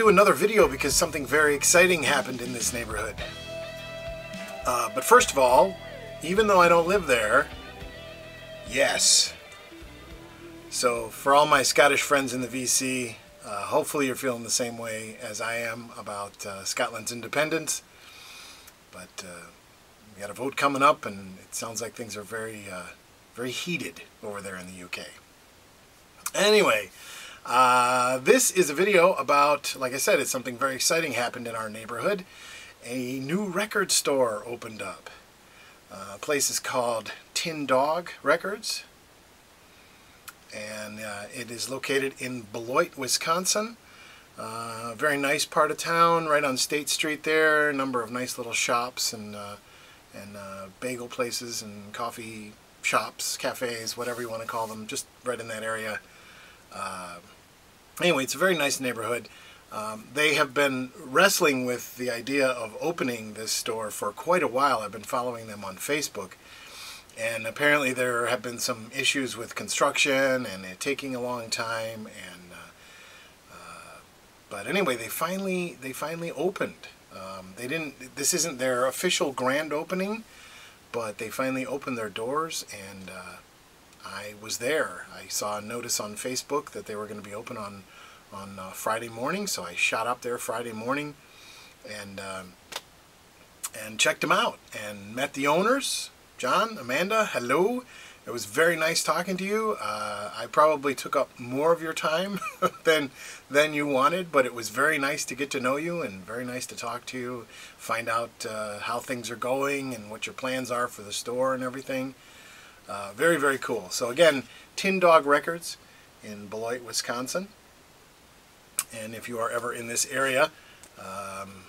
do another video because something very exciting happened in this neighborhood. Uh, but first of all, even though I don't live there, yes. So for all my Scottish friends in the VC, uh, hopefully you're feeling the same way as I am about uh, Scotland's independence. But uh, we got a vote coming up, and it sounds like things are very, uh, very heated over there in the UK. Anyway, uh, this is a video about, like I said, it's something very exciting happened in our neighborhood. A new record store opened up. Uh, place is called Tin Dog Records. And uh, it is located in Beloit, Wisconsin. Uh, very nice part of town, right on State Street there. A number of nice little shops and, uh, and uh, bagel places and coffee shops, cafes, whatever you want to call them, just right in that area. Uh, anyway, it's a very nice neighborhood. Um, they have been wrestling with the idea of opening this store for quite a while. I've been following them on Facebook. And apparently there have been some issues with construction and it taking a long time. And uh, uh, But anyway, they finally, they finally opened. Um, they didn't, this isn't their official grand opening, but they finally opened their doors and uh, I was there. I saw a notice on Facebook that they were going to be open on on uh, Friday morning, so I shot up there Friday morning and um, and checked them out and met the owners. Jon, Amanda, hello. It was very nice talking to you. Uh, I probably took up more of your time than than you wanted, but it was very nice to get to know you and very nice to talk to you, find out uh, how things are going and what your plans are for the store and everything. Uh, very, very cool. So again, Tin Dog Records in Beloit, Wisconsin. And if you are ever in this area, um,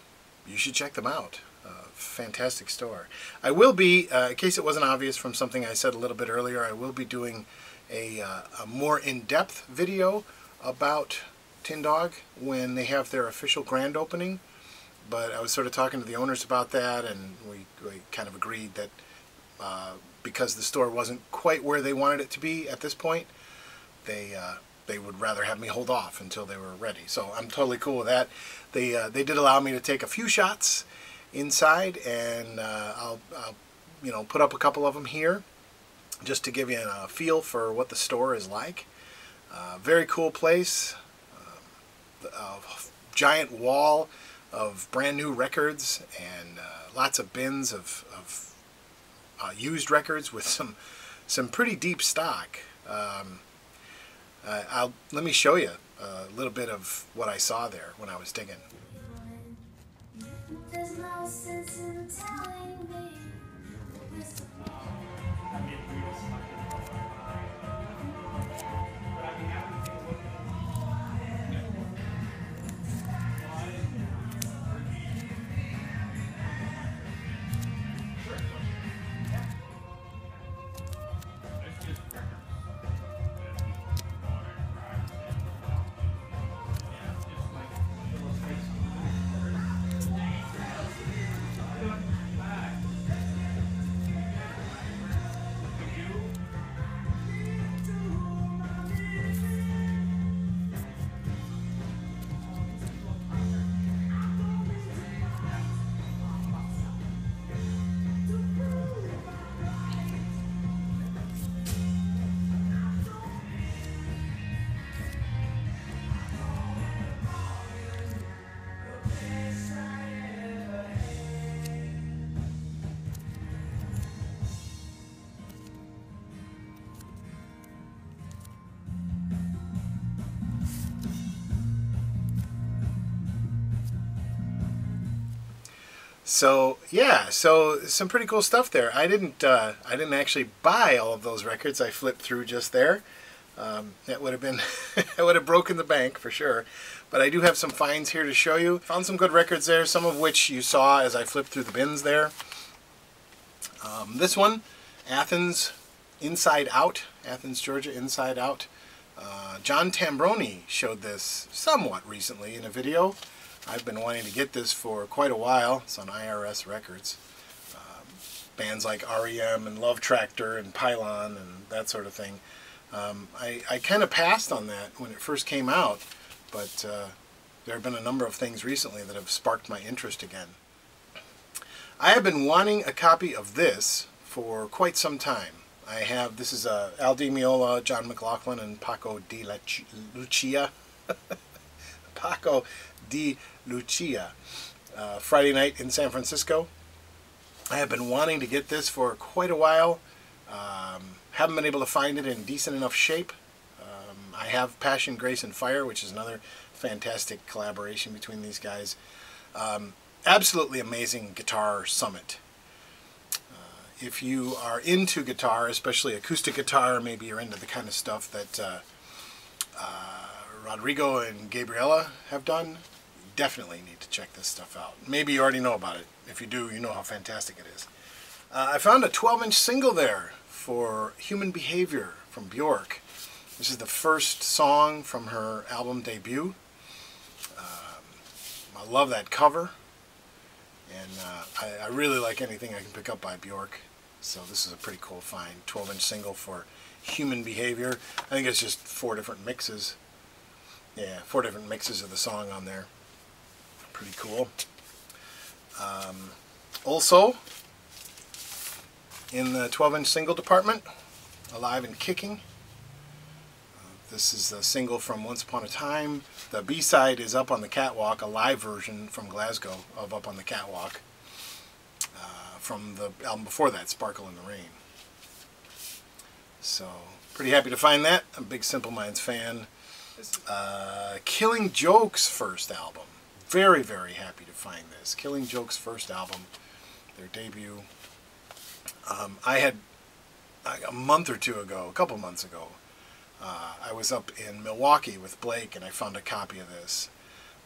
you should check them out. Uh, fantastic store. I will be, uh, in case it wasn't obvious from something I said a little bit earlier, I will be doing a, uh, a more in-depth video about Tin Dog when they have their official grand opening. But I was sort of talking to the owners about that, and we, we kind of agreed that uh, because the store wasn't quite where they wanted it to be at this point, they uh, they would rather have me hold off until they were ready. So I'm totally cool with that. They uh, they did allow me to take a few shots inside, and uh, I'll, I'll you know put up a couple of them here just to give you a feel for what the store is like. Uh, very cool place. A giant wall of brand new records and lots of bins of, of uh, used records with some some pretty deep stock. Um, uh, I'll, let me show you a little bit of what I saw there when I was digging. So yeah, so some pretty cool stuff there. I didn't uh, I didn't actually buy all of those records. I flipped through just there. Um, that would have been I would have broken the bank for sure. But I do have some finds here to show you. Found some good records there, some of which you saw as I flipped through the bins there. Um, this one, Athens Inside Out, Athens, Georgia Inside Out. Uh, John Tambroni showed this somewhat recently in a video. I've been wanting to get this for quite a while. It's on IRS Records. Um, bands like REM and Love Tractor and Pylon and that sort of thing. Um, I, I kind of passed on that when it first came out, but uh, there have been a number of things recently that have sparked my interest again. I have been wanting a copy of this for quite some time. I have, this is uh, Al Di John McLaughlin, and Paco de Lucia. Paco de Lucia. Uh, Friday night in San Francisco. I have been wanting to get this for quite a while. Um, haven't been able to find it in decent enough shape. Um, I have Passion, Grace, and Fire, which is another fantastic collaboration between these guys. Um, absolutely amazing guitar summit. Uh, if you are into guitar, especially acoustic guitar, maybe you're into the kind of stuff that uh, uh, Rodrigo and Gabriela have done, definitely need to check this stuff out. Maybe you already know about it. If you do, you know how fantastic it is. Uh, I found a 12-inch single there for Human Behavior from Bjork. This is the first song from her album debut. Um, I love that cover. And uh, I, I, really like anything I can pick up by Bjork. So this is a pretty cool find. 12 inch single for Human Behavior. I think it's just four different mixes. Yeah, four different mixes of the song on there. Pretty cool. Um, also, in the 12 inch single department, Alive and Kicking. This is a single from Once Upon a Time. The B-side is Up on the Catwalk, a live version from Glasgow of Up on the Catwalk uh, from the album before that, Sparkle in the Rain. So, pretty happy to find that. I'm a big Simple Minds fan. Uh, Killing Joke's first album. Very, very happy to find this. Killing Joke's first album, their debut. Um, I had, a month or two ago, a couple months ago, uh, I was up in Milwaukee with Blake and I found a copy of this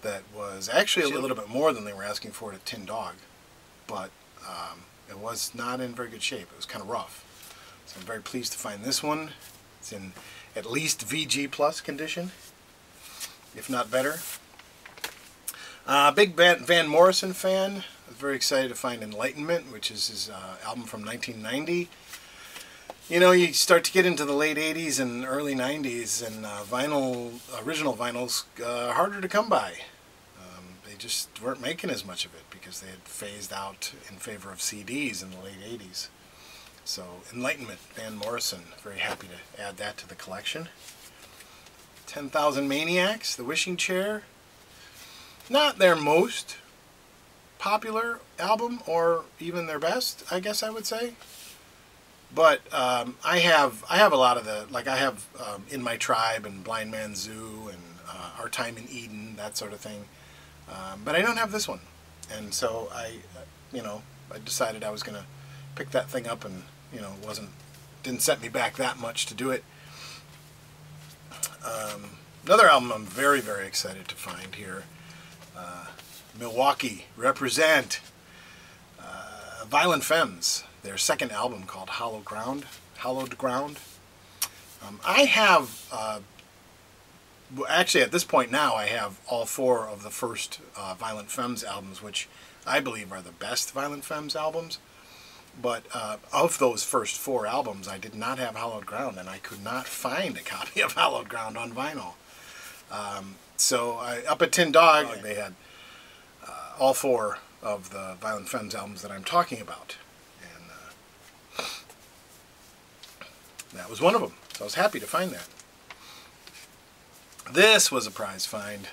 that was actually a little bit more than they were asking for at Tin Dog, but um, it was not in very good shape. It was kind of rough. So I'm very pleased to find this one. It's in at least VG plus condition, if not better. Uh, big Van Morrison fan. I was very excited to find Enlightenment, which is his uh, album from 1990 you know, you start to get into the late 80s and early 90s, and uh, vinyl, original vinyls, uh, harder to come by. Um, they just weren't making as much of it because they had phased out in favor of CDs in the late 80s. So, Enlightenment, Van Morrison, very happy to add that to the collection. 10,000 Maniacs, The Wishing Chair. Not their most popular album, or even their best, I guess I would say. But um, I have I have a lot of the like I have um, in my tribe and Blind Man Zoo and uh, Our Time in Eden that sort of thing. Um, but I don't have this one, and so I, you know, I decided I was gonna pick that thing up, and you know, wasn't didn't set me back that much to do it. Um, another album I'm very very excited to find here, uh, Milwaukee represent uh, Violent Femmes their second album called Hollow Ground. Hallowed Ground. Um, I have, uh, actually at this point now, I have all four of the first uh, Violent Femmes albums, which I believe are the best Violent Femmes albums. But uh, of those first four albums, I did not have Hallowed Ground, and I could not find a copy of Hallowed Ground on vinyl. Um, so I, up at Tin Dog, they had uh, all four of the Violent Femmes albums that I'm talking about. And that was one of them. So I was happy to find that. This was a prize find.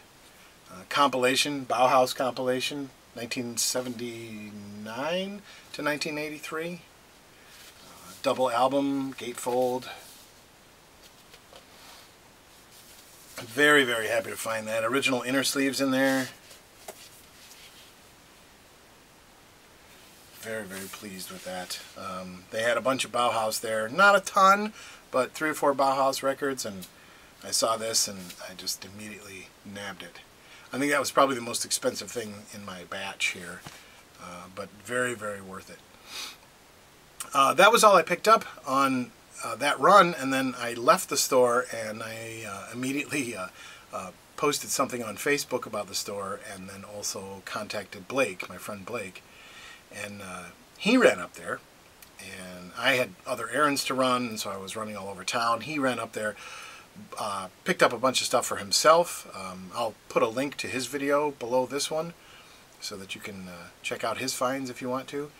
Uh, compilation, Bauhaus compilation, 1979 to 1983. Uh, double album, gatefold. Very, very happy to find that. Original inner sleeves in there. very, very pleased with that. Um, they had a bunch of Bauhaus there. Not a ton, but three or four Bauhaus records, and I saw this, and I just immediately nabbed it. I think that was probably the most expensive thing in my batch here, uh, but very, very worth it. Uh, that was all I picked up on uh, that run, and then I left the store, and I uh, immediately uh, uh, posted something on Facebook about the store, and then also contacted Blake, my friend Blake, and he ran up there, and I had other errands to run, and so I was running all over town. He ran up there, uh, picked up a bunch of stuff for himself. Um, I'll put a link to his video below this one so that you can uh, check out his finds if you want to.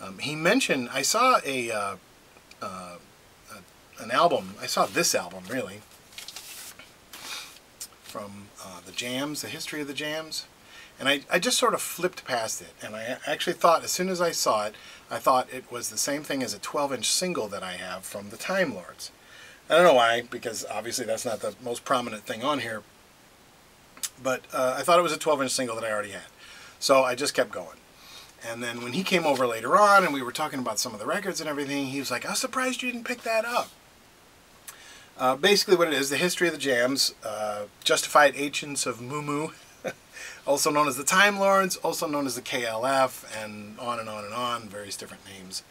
Um, he mentioned, I saw a, uh, uh, an album, I saw this album really, from uh, the Jams, the history of the Jams. And I, I just sort of flipped past it. And I actually thought, as soon as I saw it, I thought it was the same thing as a 12-inch single that I have from the Time Lords. I don't know why, because obviously that's not the most prominent thing on here. But uh, I thought it was a 12-inch single that I already had. So I just kept going. And then when he came over later on and we were talking about some of the records and everything, he was like, I was surprised you didn't pick that up. Uh, basically what it is, the history of the jams, uh, Justified Ancients of Mu also known as the Time Lords, also known as the KLF, and on and on and on, various different names.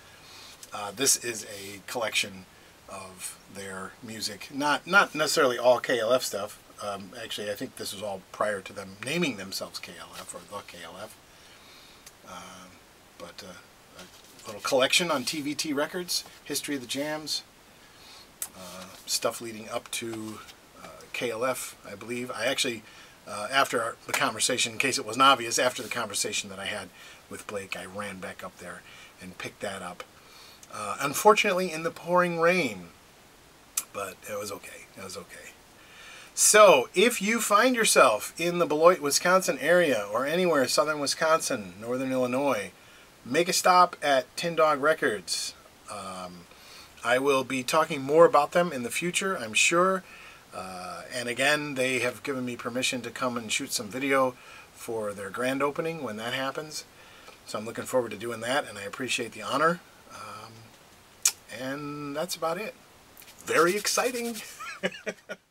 Uh, this is a collection of their music. Not not necessarily all KLF stuff. Um, actually, I think this was all prior to them naming themselves KLF or the KLF. Um, but uh, a little collection on TVT Records, History of the Jams, uh, stuff leading up to uh, KLF, I believe. I actually, uh, after the conversation, in case it wasn't obvious, after the conversation that I had with Blake, I ran back up there and picked that up. Uh, unfortunately, in the pouring rain, but it was okay. It was okay. So, if you find yourself in the Beloit, Wisconsin area or anywhere southern Wisconsin, northern Illinois, make a stop at Tin Dog Records. Um, I will be talking more about them in the future, I'm sure. Uh, and again, they have given me permission to come and shoot some video for their grand opening when that happens. So I'm looking forward to doing that, and I appreciate the honor. And that's about it. Very exciting.